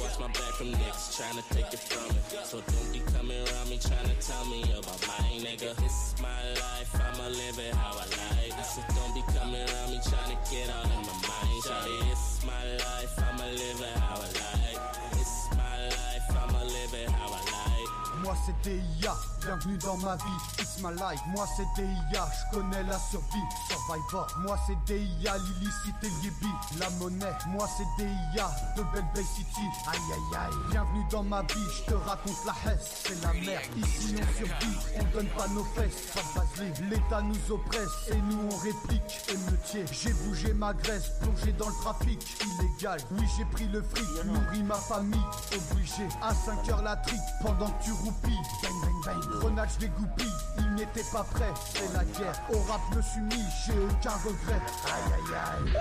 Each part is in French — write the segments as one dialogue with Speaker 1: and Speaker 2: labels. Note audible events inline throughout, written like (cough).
Speaker 1: watch my back from niggas trying to take it from me. So don't be coming around me trying to tell me about my nigga. This is my life, I'ma live it how I like. So don't be coming around me trying to get all in my mind. Shawty, is my life, I'ma live it how I like. Is my life, I'ma live it how I like.
Speaker 2: Moi c'est DIA, bienvenue dans ma vie, it's Moi c'est DIA, je connais la survie, Survivor. Moi c'est DIA, l'illicité, l'yebi, la monnaie. Moi c'est DIA, de Belle Bay City. Aïe aïe aïe, bienvenue dans ma vie, je te raconte la hesse, c'est la merde. Ici on survit, on donne pas nos fesses, pas. L'État nous oppresse et nous on réplique. Émeutier, j'ai bougé ma graisse, plongé dans le trafic illégal. Oui j'ai pris le fric, nourri ma famille, obligé. À 5 heures la trique, pendant que tu roupies. Bang bang bang, grenade je dégoupille. Il n'était pas prêt, c'est la guerre. Au rap je me suis mis, j'ai aucun regret. Aïe aïe aïe.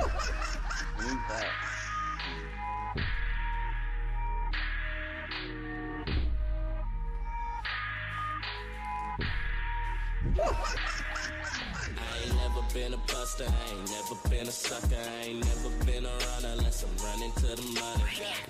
Speaker 2: (laughs)
Speaker 1: been a buster, I ain't never been a sucker, I ain't never been around unless I'm running to the money.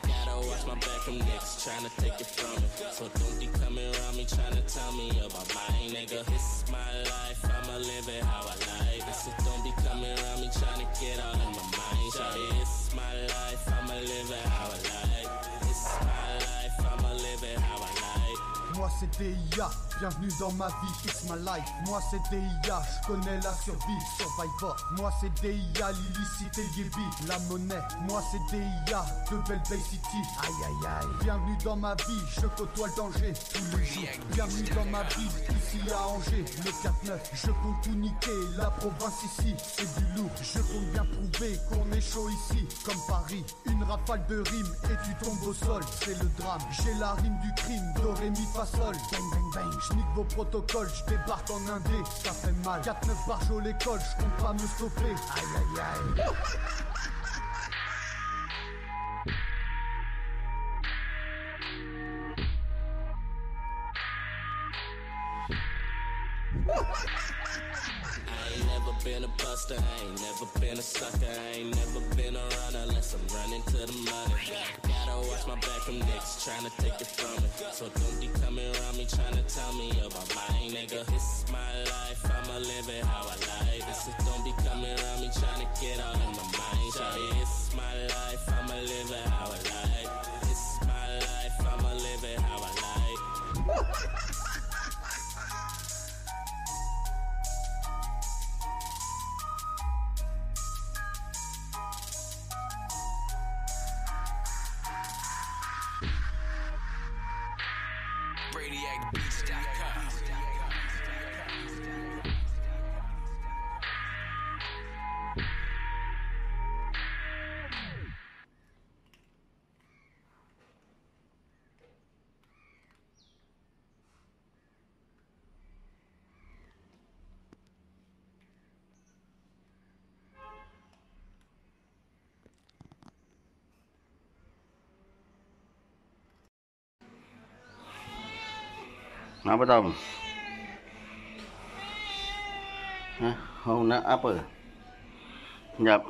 Speaker 1: Gotta watch my back from niggas trying to take it from me. So don't be coming around me trying to tell me about my nigga. This is my life, I'ma live it how I like. So don't be coming around me trying to get all in my mind. This is my life, I'ma live it how I like. This is my life, I'ma live it how I like.
Speaker 2: Moi c'est DIA, bienvenue dans ma vie, it's my life. Moi c'est DIA, je connais la survie, Survivor. Moi c'est DIA, l'illicité, l'yebi, la monnaie. Moi c'est DIA, de Belle Bay City. Aïe aïe aïe, bienvenue dans ma vie, je côtoie le danger tous les jours. Bienvenue dans ma vie, ici à Angers, le 4-9. Je compte tout niquer, la province ici, c'est du lourd. Je compte bien prouver qu'on est chaud ici, comme Paris. Une rafale de rimes et tu tombes au sol, c'est le drame. J'ai la rime du crime, do, ré, mi, fa, sol. Bang bang bang, je nique vos protocoles, je débarque en indé, ça fait mal. 4-9 barges au l'école, je compte pas me stopper. Aïe aïe aïe. (laughs)
Speaker 1: Never been a buster, I ain't never been a sucker, I ain't never been around unless I'm running to the money. Gotta watch my back from niggas trying to take it from me. So don't be coming around me trying to tell me about my nigga. This is my life, I'ma live it how I like. So ZodiacBeats.com.
Speaker 3: Kenapa tahu? Hah? oh, nak apa? Sekejap.